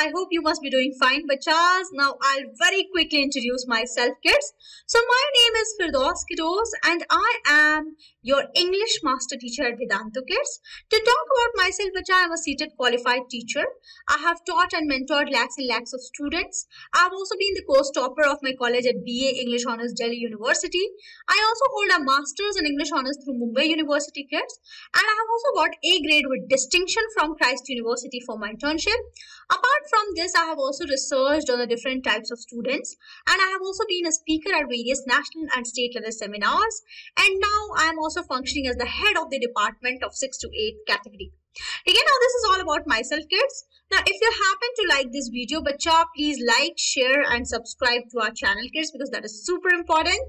I hope you must be doing fine, bachas. Now, I'll very quickly introduce myself, kids. So, my name is Firdaus Kidos, and I am your English master teacher at Vedantu Kids. To talk about myself, which I'm a seated qualified teacher. I have taught and mentored lakhs and lakhs of students. I've also been the course topper of my college at BA English Honors Delhi University. I also hold a master's in English Honors through Mumbai University Kids, and I have also got A grade with distinction from Christ University for my internship. Apart from this, I have also researched on the different types of students, and I have also been a speaker at various national and state level seminars. And now I am also also functioning as the head of the department of 6 to 8 category. Again, now this is all about myself, kids. Now, if you happen to like this video, bacha, please like, share and subscribe to our channel, kids, because that is super important.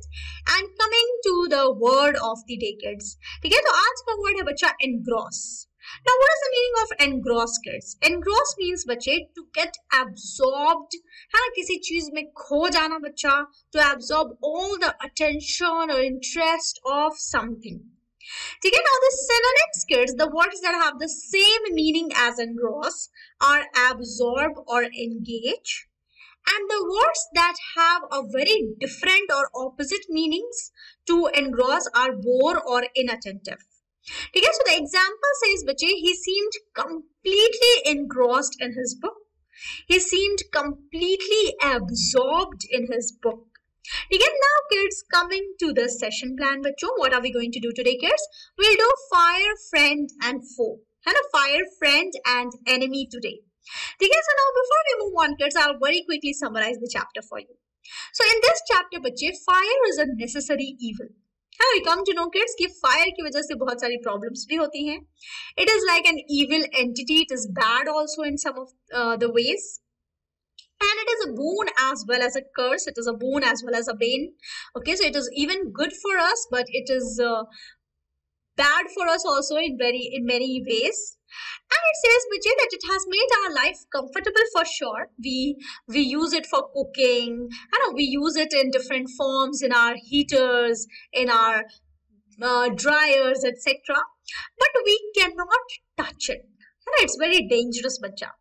And coming to the word of the day, kids. Okay, so आज का word है बच्चा engross. Now, what is the meaning of engross, kids? Engross means बच्चे to get absorbed है ना किसी चीज में खो जाना बच्चा to absorb all the attention or interest of something. ठीक है now the synonyms kids the words that have the same meaning as engross are absorb or engage and the words that have a very different or opposite meanings to engross are bore or inattentive ठीक है so the example says बच्चे he seemed completely engrossed in his book he seemed completely absorbed in his book ठीक है now kids coming to the session plan बच्चों what are we going to do today kids we'll do fire friend and foe है ना fire friend and enemy today ठीक है so now before we move on kids I'll very quickly summarize the chapter for you so in this chapter बच्चे fire is a necessary evil Kids कि fire की वजह से बहुत सारी problems भी होती हैं it is like an evil entity it is bad also in some of the ways and it is a boon as well as a curse it is a boon as well as a bane okay so it is even good for us but it is uh, bad for us also in very in many ways and it says Vijay that it has made our life comfortable for sure. We we use it for cooking. I know we use it in different forms in our heaters, in our uh, dryers, etc. But we cannot touch it. And it's very dangerous, bacha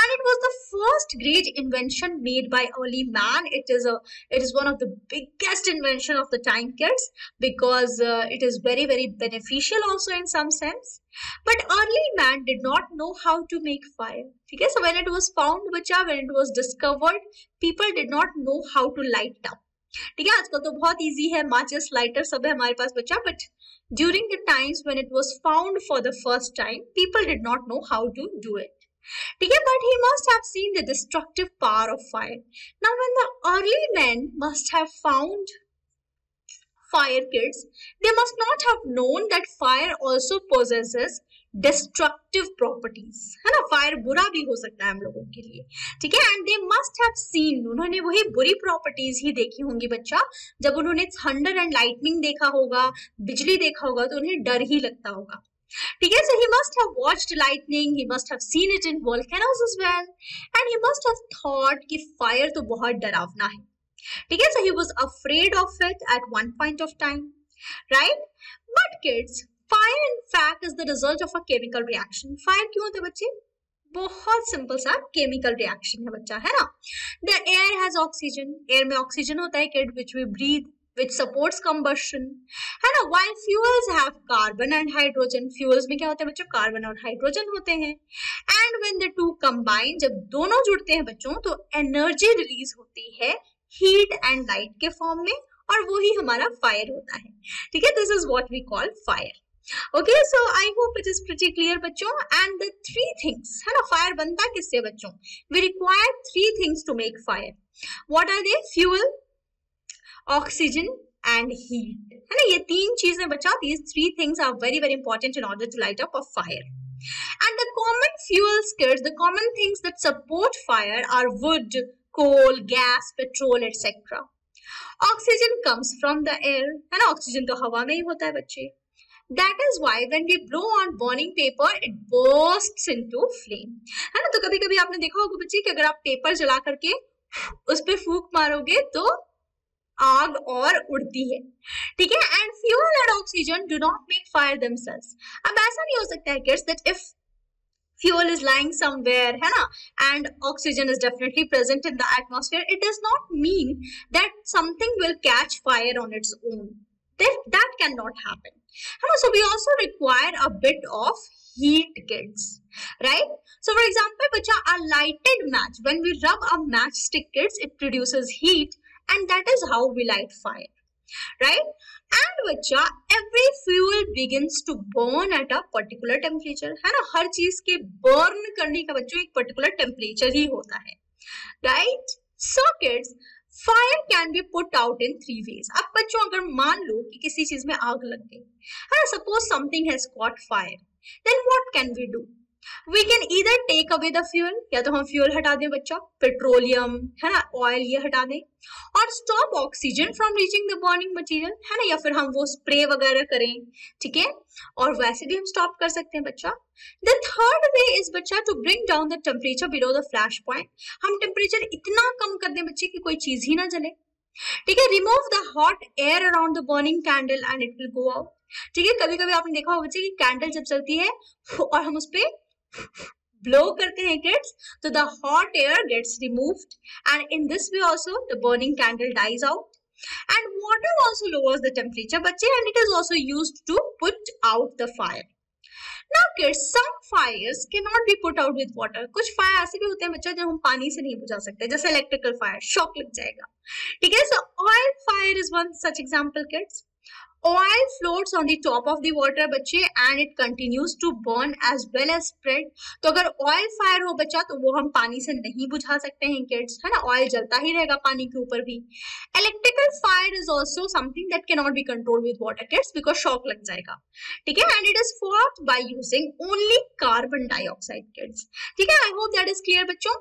and it was the first great invention made by early man it is a it is one of the biggest invention of the time kids because uh, it is very very beneficial also in some sense but early man did not know how to make fire okay so when it was found bacha when it was discovered people did not know how to light up ठीक है आजकल तो बहुत easy है माचिस lighter सब है हमारे पास बच्चा but during the times when it was found for the first time people did not know how to do it ठीक है but he must have seen the destructive power of fire now when the early men must have found fire kids they must not have known that fire also possesses destructive properties है ना fire बुरा भी हो सकता है हम लोगों के लिए ठीक है and they must have seen उन्होंने वही बुरी प्रॉपर्टीज़ ही देखी होंगी बच्चा जब उन्होंने थंडर एंड लाइटनिंग देखा होगा बिजली देखा होगा तो उन्हें डर ही लगता होगा ठीक है so he must have watched lightning he must have seen it in volcanoes as well and he must have thought कि fire तो बहुत डरावना है ठीक है? So he was afraid of it at one point of time right but kids fire in fact is the result of a chemical reaction fire क्यों होते बच्चे? बहुत सिंपल सा केमिकल रिएक्शन है बच्चा, है ना? The air has oxygen air में ऑक्सीजन होता है kid which we breathe which supports combustion है ना? While fuels have carbon and hydrogen fuels में क्या होते हैं बच्चों? कार्बन और हाइड्रोजन होते हैं. And when the two combine जब दोनों जुड़ते हैं बच्चों तो एनर्जी रिलीज़ होती है हीट एंड लाइट के फॉर्म में और वो ही हमारा फायर होता है। ठीक है? This is what we call fire okay so I hope it is pretty clear बच्चों. एंड द थ्री थिंग्स है ना? फायर बनता किससे, बच्चों? We require three things to make fire what are they fuel oxygen and heat है ना? ये तीन चीज़ें बचा these three things are very very important in order to light up a fire and the common fuel skids the common things that support fire are wood coal gas petrol etc oxygen comes from the air. ना? Oxygen तो हवा में ही होता है बच्चे। That is why when we blow on burning paper, it bursts into flame. है ना? तो कभी कभी आपने देखा होगा बच्चे कि अगर आप पेपर जला करके उस पर फूक मारोगे तो आग और उड़ती है। ठीक है? And fuel and oxygen do not make fire themselves अब ऐसा नहीं हो सकता है kids that if fuel is lying somewhere hai na? and oxygen is definitely present in the atmosphere. It does not mean that something will catch fire on its own. That, that cannot happen. hai na? so we also require a bit of heat kids right? So for example which are a lighted match when we rub a matchstick kids it produces heat and that is how we light fire right? And बच्चा every fuel begins to burn at a particular temperature. है ना? हर चीज़ के burn करने का बच्चों एक particular temperature ही होता है। Right kids fire can be put out in three ways अब बच्चों, अगर मान लो कि किसी चीज़ में आग लग गई, है suppose something has caught fire then what can we do we can इधर टेक अवे द फ्यूल या तो हम फ्यूल हटा दें बच्चा पेट्रोलियम है ना ऑयल ये हटा दें, और stop oxygen from reaching the burning material है ना, या फिर हम वो स्प्रे वगैरह करें, ठीक है? और वैसे भी हम स्टॉप कर सकते हैं बच्चा। द थर्ड वे इज़ बच्चा to bring down the temperature below the flash point हम टेम्परेचर इतना कम कर दें बच्चे की कोई चीज़ ही ना जले। ठीक है remove the hot air around the burning candle and it will go out ठीक है कभी कभी आपने देखा होगा बच्चे की कैंडल जब चलती है, और हम उस पर blow karte hain kids so the hot air gets removed and in this way also the burning candle dies out and water also lowers the temperature bache and it is also used to put out the fire now kids some fires cannot be put out with water kuch fire aise bhi hote hain bachcha jo hum pani se nahi bujha sakte jaise electrical fire shock lag jayega theek hai so oil fire is one such example kids oil floats on the top of the water बच्चे and it continues to burn as well as spread तो अगर oil fire हो बच्चा तो वो हम पानी से नहीं बुझा सकते हैं किड्स है ना? ऑयल जलता ही रहेगा पानी के ऊपर भी. Electrical fire is also something that cannot be control with water kids because shock लग जाएगा. ठीक है? And it is for by using only carbon dioxide kids ठीक है? I hope that is clear बच्चों.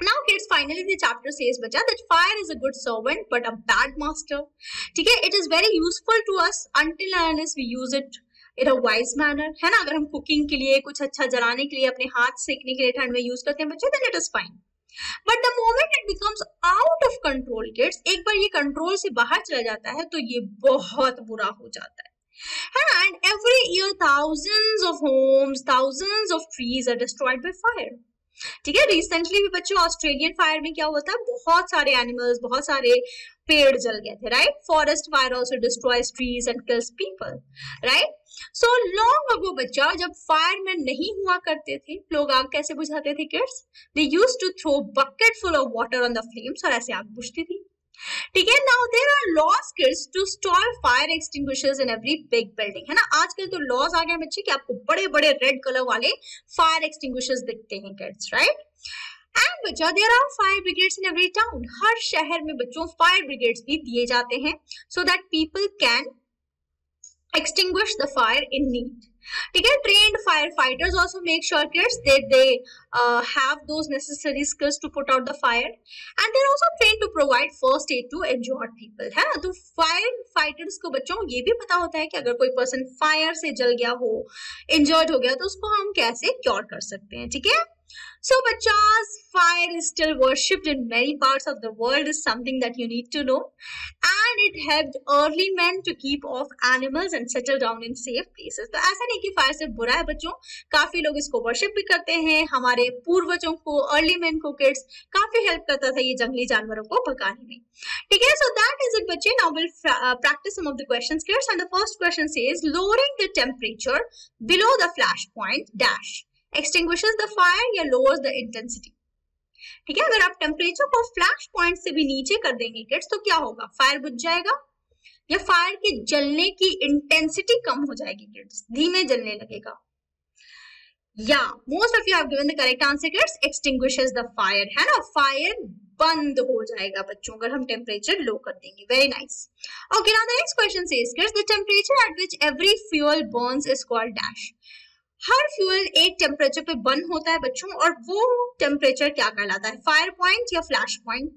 Now kids finally the chapter says bacha that fire is a good servant but a bad master है it is very useful to us until and unless we use it in a wise manner है ना अगर हम cooking के लिए कुछ अच्छा जलाने के लिए अपने हाथ सेकने के लिए ठंड में यूज़ करते हैं बच्चे then it is fine but the moment it becomes out of control kids एक बार ये कंट्रोल से बाहर चला जाता है तो ये बहुत बुरा हो जाता है and every year thousands of homes thousands of trees are destroyed by fire ठीक है रिसेंटली भी बच्चों ऑस्ट्रेलियन फायर में क्या हुआ था? बहुत सारे एनिमल्स बहुत सारे पेड़ जल गए थे right forest fire also destroy trees and kills people right so long ago बच्चा, जब फायर में नहीं हुआ करते थे, लोग आग कैसे बुझाते थे kids they use to throw bucket full of water on the flames और ऐसे आग बुझती थी। ठीक है now there are laws kids to stall fire extinguishers in every big building है ना? आजकल तो लॉस आ गए बच्चे कि आपको बड़े बड़े रेड कलर वाले फायर एक्सटिंग दिखते हैं किड्स राइट एंड बच्चा there are fire brigades in every town हर शहर में बच्चों फायर ब्रिगेड्स भी दिए जाते हैं so that people can extinguish the fire in need. ठीक है? Trained fire fighters also make sure किस that they have those necessary skills to put out the fire and they're also train to provide first aid to injured people है तो fire fighters को बच्चों ये भी पता होता है कि अगर कोई पर्सन फायर से जल गया हो इंजर्ड हो गया तो उसको हम कैसे क्योर कर सकते हैं, ठीक है? सो बच्चा fire is still worshipped in many parts of the world is something that you need to know and it help early man to keep off animals and settle down in safe places तो ऐसा नहीं कि fire सिर्फ़ बुरा है बच्चों, काफ़ी लोग इसको वर्शिप भी करते हैं, हमारे पूर्वजों को अर्ली मैन को किड्स काफ़ी हेल्प करता था ये जंगली जानवरों को पकाने में। ठीक है सो दैट इज़ इट बच्चे now will practice some of the question clear and the first question is lowering the temperature below the flash point dash extinguish the fire या लोअर्स द इंटेंसिटी ठीक है? अगर आप temperature को flash point से भी नीचे कर देंगे किड्स तो क्या होगा? फायर बुझ जाएगा। या फायर के जलने की इंटेंसिटी कम हो जाएगी किड्स धीमे जलने लगेगा। या most of you have given the correct answer kids extinguishes the fire है ना? फायर बंद हो जाएगा बच्चों, अगर हम टेम्परेचर लो कर देंगे। Very nice okay now the next question says kids the temperature at which every fuel burns is called dash her fuel एक टेम्परेचर पे बर्न होता है बच्चों और वो टेम्परेचर क्या कहलाता है? फायर पॉइंट या flash point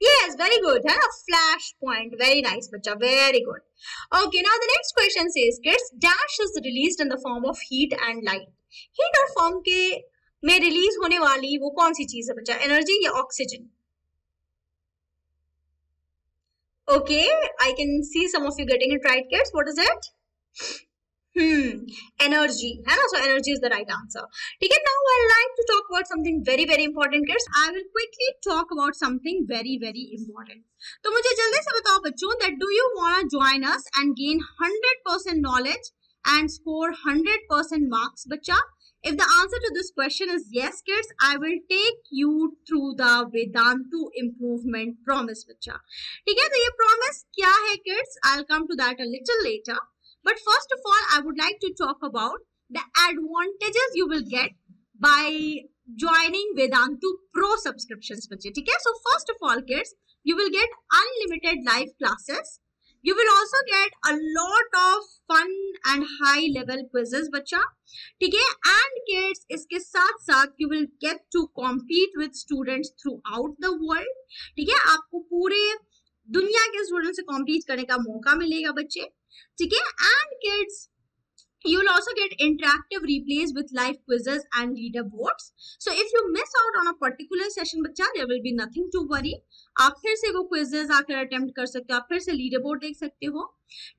Yes, very good. ना? फ्लैश पॉइंट वेरी नाइस बच्चा very good okay now the next question says kids dash is released in the form of heat and light heat और form के में release होने वाली वो कौन सी चीज़ है बच्चा? एनर्जी या oxygen okay I can see some of you getting it right kids what is it Hmm, है ना? So energy is the right answer. ठीक है? I like to talk about something very very important, kids. I will quickly talk about something very very important. तो मुझे जल्दी से बताओ बच्चों that do you wanna join us and gain 100% knowledge and score 100% marks, बच्चा? If the answer to this question is yes, kids, I will take you through the Vedantu improvement promise, बच्चा. ठीक है? तो ये promise क्या है, kids? I'll come to that a little later. But first of all, I would like to talk about the advantages you will get by joining Vedantu Pro subscriptions. Okay? So first of all, kids, you will get unlimited live classes. You will also get a lot of fun and high level quizzes, bacha. Okay? And kids, iske saath saath you will get to compete with students throughout the world. Okay? आपको पूरे दुनिया के student से compete करने का मौका मिलेगा बच्चे ठीक है and kids you will also get interactive replays with live quizzes and leaderboards so if you miss out on a particular session बच्चा there will be nothing to worry आप फिर से वो quizzes आकर attempt कर सकते हो आप फिर से leaderboard देख सकते हो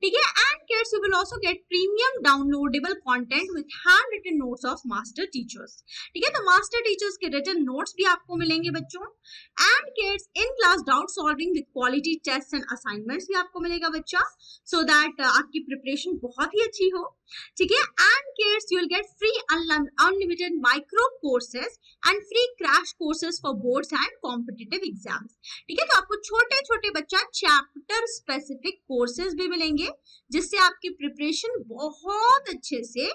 ठीक है? And kids you will also get premium downloadable content with hand written notes of master teachers ठीक है? तो मास्टर टीचर्स के रिटन नोट्स भी आपको मिलेंगे बच्चों. And kids in class doubt solving with quality test and assignments भी आपको मिलेगा बच्चा. सो so दैट uh, आपकी प्रिपरेशन बहुत ही अच्छी हो. ठीक है? And kids you will get free unlimited micro courses and free crash courses for boards and competitive exams ठीक है? तो आपको छोटे छोटे बच्चा चैप्टर स्पेसिफिक कोर्सेज भी मिलेंगे जिससे आपकी प्रिपरेशन बहुत अच्छे से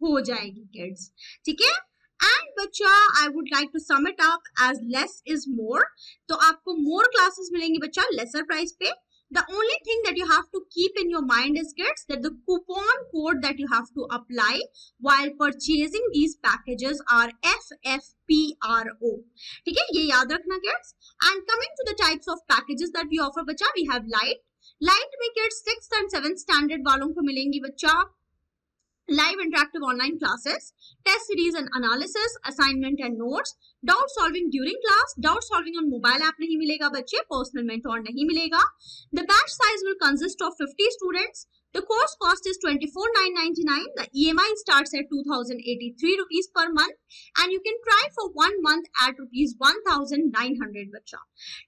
हो जाएगी किड्स ठीक है एंड बच्चा I would like to sum it up as less is more तो आपको मोर क्लासेस मिलेंगी बच्चा लेसर प्राइस पे The only thing that you have to keep in your mind is kids that the coupon code that you have to apply while purchasing these packages are FFPRO. ठीक है ये याद रखना kids. And coming to the types of packages that we offer बच्चा we have light. में kids 6th and 7th standard वालों को मिलेंगी बच्चा live interactive online classes, test series and analysis, assignment and notes, doubt solving during class doubt solving on mobile app नहीं मिलेगा बच्चे personal mentor नहीं मिलेगा the batch size will consist of 50 students The course cost is 24,999. The EMI starts at 2,083 rupees per month and you can try for one month at rupees 1,900 बच्चा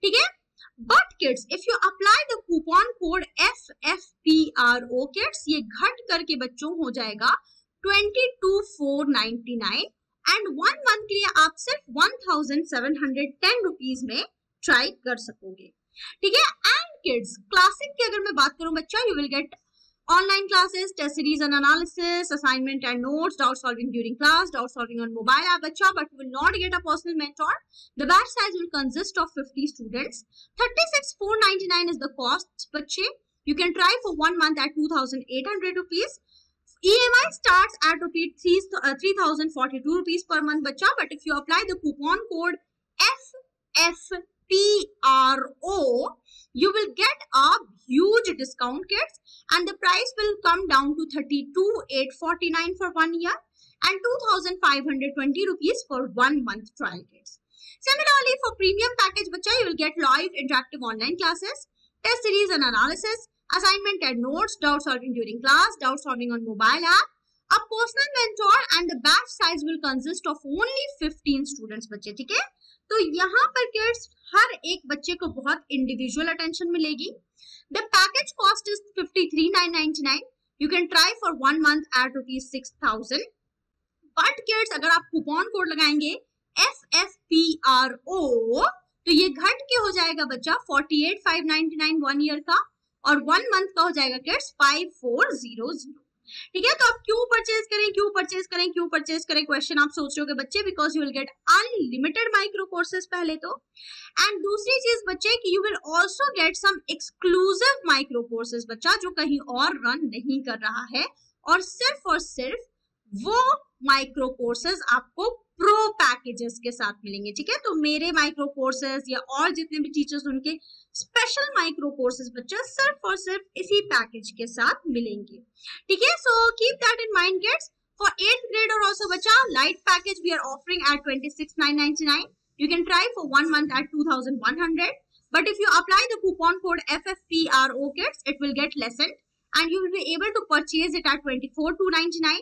ठीक है But the coupon code F F P R O kids ये घट करके बच्चों हो जाएगा 22,499 and one month के लिए आप सिर्फ़ one thousand seven hundred ten rupees में ट्राई कर सकोगे। ठीक है? एंड किड्स क्लासिक की अगर मैं बात करूँ बच्चा you will get online classes, test series and analysis, assignment and notes, doubt solving during class, doubt solving on mobile app, but you will not get a personal mentor. The batch size will consist of 50 students. 36,499 is the cost, bache. You can try for one month at 2,800 rupees. EMI starts at rupees 3042 uh, rupees per month bacha but if you apply the coupon code PRO, you will get a huge discount kids and the price will come down to 32,849 for one year and 2,520 rupees for one month trial kids. Similarly, for premium package, bacha, you will get live interactive online classes, test series and analysis, assignment and notes, doubt solving during class, doubt solving on mobile app, a personal mentor and the batch size will consist of only 15 students. Bache, okay? तो यहाँ पर kids हर एक बच्चे को बहुत individual attention मिलेगी। The package cost is fifty three nine ninety nine you can try for one month at rupees six thousand but kids अगर आप कूपन कोड लगाएँगे F F P R O तो ये घट के हो जाएगा बच्चा forty eight five ninety nine one year का, और वन मंथ का हो जाएगा kids five four zero zero ठीक है? तो आप क्यों परचेज करें, क्यों परचेज करें, क्यों परचेज करें? क्वेश्चन आप सोच रहे हो बच्चे because you will get unlimited micro courses पहले तो। एंड दूसरी चीज़ बच्चे, कि you will also get some exclusive micro courses बच्चा, जो कहीं और रन नहीं कर रहा है। और सिर्फ़ और सिर्फ़ वो माइक्रो कोर्सेज आपको प्रो पैकेजेस के साथ मिलेंगे ठीक है तो मेरे माइक्रो कोर्सेज या और जितने भी टीचर्स उनके स्पेशल माइक्रो कोर्सेज बच्चा सिर्फ़ और सिर्फ़ इसी पैकेज के साथ मिलेंगे ठीक है so keep that in mind kids for 8th grade or also bacha light package we are offering at 26999 you can try for one month at 2100 but if you apply the coupon code ffpro kids it will get lessened and you will be able to purchase it at 24,299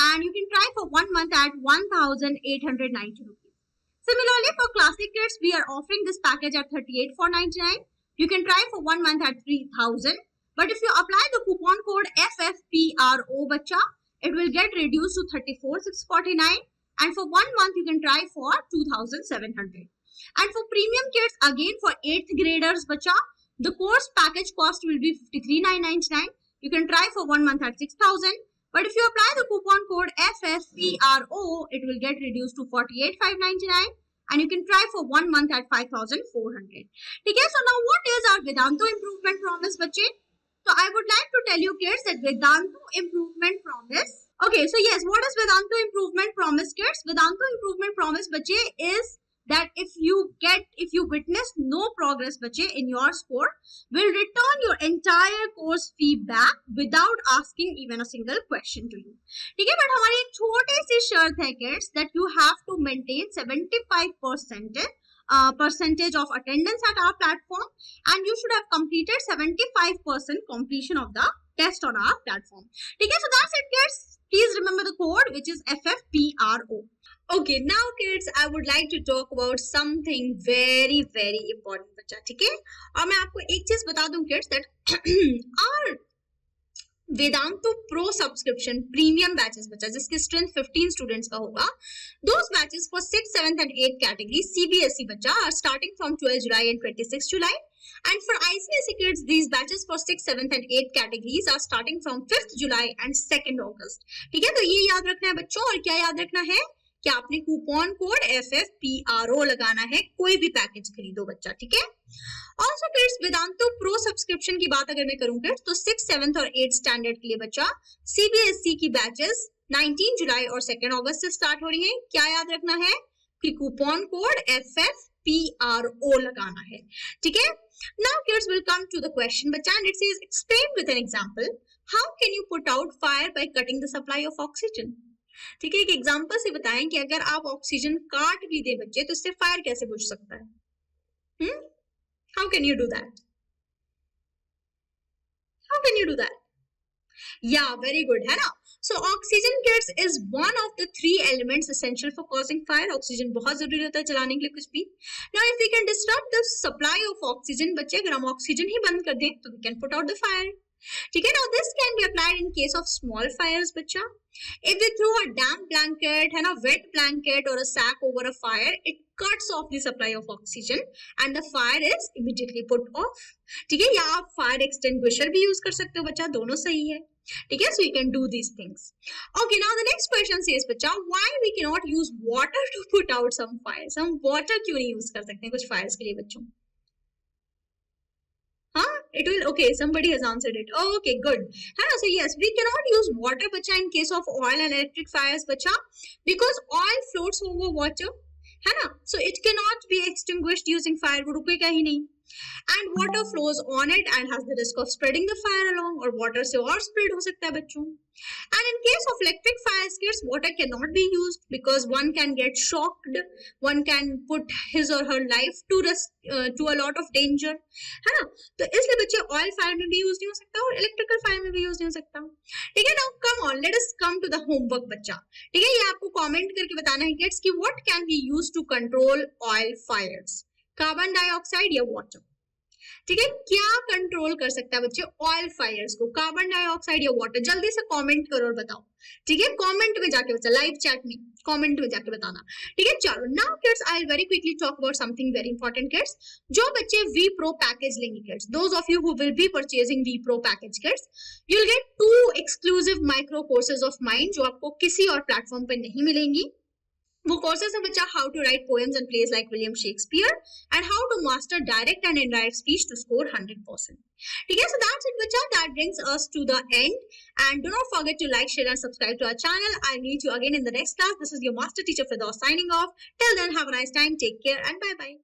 and you can try for one month at 1,890 rupees. Similarly, for classic kits, we are offering this package at 38,499. You can try for one month at 3,000. But if you apply the coupon code FFPRO bacha, it will get reduced to 34,649 and for one month you can try for 2700 and for premium kits again for 8th graders bacha the course package cost will be 53999 you can try for one month at 6000 but if you apply the coupon code FFPRO it will get reduced to 48599 and you can try for one month at 5400 okay so now what is our Vedantu improvement promise bache so I would like to tell you kids that Vedantu improvement promise. Okay, so yes, what is Vedantu improvement promise, kids? Vedantu improvement promise, bache, is that if you get, if you witness no progress, bache, in your score, will return your entire course fee back without asking even a single question to you. ठीक है but हमारी एक छोटी सी शर्त है kids that you have to maintain 75 percent uh, percentage of attendance at our platform and you should have completed 75 percent completion of the test on our platform. Okay, so that's it kids. Please remember the code which is FFPRO. Okay now kids I would like to talk about something very very important बच्चा, ठीक है? और मैं आपको एक चीज़ बता दूँ kids that और Vedantu pro subscription premium batches बच्चा, जिसके स्ट्रेंथ 15 स्टूडेंट्स का होगा those batches for 6 7th and 8th category CBSE बच्चा are starting from 12 July and 26 July and for ICSE kids these batches for 6 7th and 8th categories are starting from 5th July and 2nd August ठीक है? तो ये याद रखना है बच्चों, और क्या याद रखना है? कि आपने coupon code F F P R O लगाना है? कोई भी पैकेज खरीदो बच्चा, ठीक है? Also kids Vedantu pro subscription की बात अगर मैं करूँ किड्स तो सिक्स सेवेंथ और एट स्टैंडर्ड के लिए बच्चा सीबीएसई की बैचेस 19 जुलाई और 2 अगस्त से स्टार्ट हो रही है। क्या याद रखना है? कि coupon code F F P R O लगाना है, ठीक है? Kids will come to the question but and it says, explain with an example, how can you put out fire by cutting the supply of oxygen? ठीक है, एक example से बताएँ कि अगर आप ऑक्सीजन काट भी दे बच्चे तो इससे फायर कैसे बुझ सकता है? How can you do that how can you do that या वेरी गुड है ना? So oxygen kids is one of the three elements essential for causing fire oxygen बहुत ज़रूरी होता है चलाने के लिए कुछ भी। Now if we can disturb the supply of oxygen बच्चे, अगर हम ऑक्सीजन ही बंद कर दें तो we can put out the fire ठीक है? ना this can be applied in case of small fires बच्चा। If they through a damp blanket है ना वेट ब्लैंकेट और a sack over a fire it cuts off the supply of oxygen and the fire is immediately put off ठीक है? या आप fire एक्सटेंग्विशर भी use कर सकते हो, बच्चा। दोनों सही है। ठीक है? So you can do these things okay now the next question says बच्चा why we can not use water to put out some fire some water क्यों नहीं यूज़ कर सकते हैं कुछ फायर्स के लिए, बच्चों? it will okay somebody has answered it oh, okay good Hana, so yes we cannot use water bacha in case of oil and electric fires bacha because oil floats over water Hana, so it cannot be extinguished using fire वो रुकेगा ही नहीं and water flows on it and has the risk of spreading the fire along or water से और spread हो सकता है बच्चों in case of electric fire escapes water cannot be used because one can get shocked one can put his or her life to risk uh, to a lot of danger है ना तो इसलिए बच्चे oil fire में भी use नहीं हो सकता और electrical fire में भी use नहीं हो सकता ठीक है now come on let us come to the homework बच्चा ठीक है ये आपको comment करके बताना है kids कि what can be used to control oil fires carbon dioxide या वाटर ठीक है? क्या कंट्रोल कर सकता है बच्चे? ऑयल फायर्स को। कार्बन डाइऑक्साइड या वाटर जल्दी से कमेंट करो और बताओ। ठीक है? कमेंट में जाके बच्चा लाइव चैट में कमेंट में जाके बताना। ठीक है? चलो now kids I very quickly talk about something very important kids जो बच्चे वी प्रो पैकेज लेंगे kids those of you who will be purchasing V pro package kids you will get to exclusive micro courses of mind जो आपको किसी और platform पर नहीं मिलेंगी। more courses which are how to write poems and plays like William Shakespeare and how to master direct and indirect speech to score 100%. Okay, so that's it Vicha. That brings us to the end. And do not forget to like, share and subscribe to our channel. I'll meet you again in the next class. This is your master teacher Fidos signing off. Till then, have a nice time. Take care and bye-bye.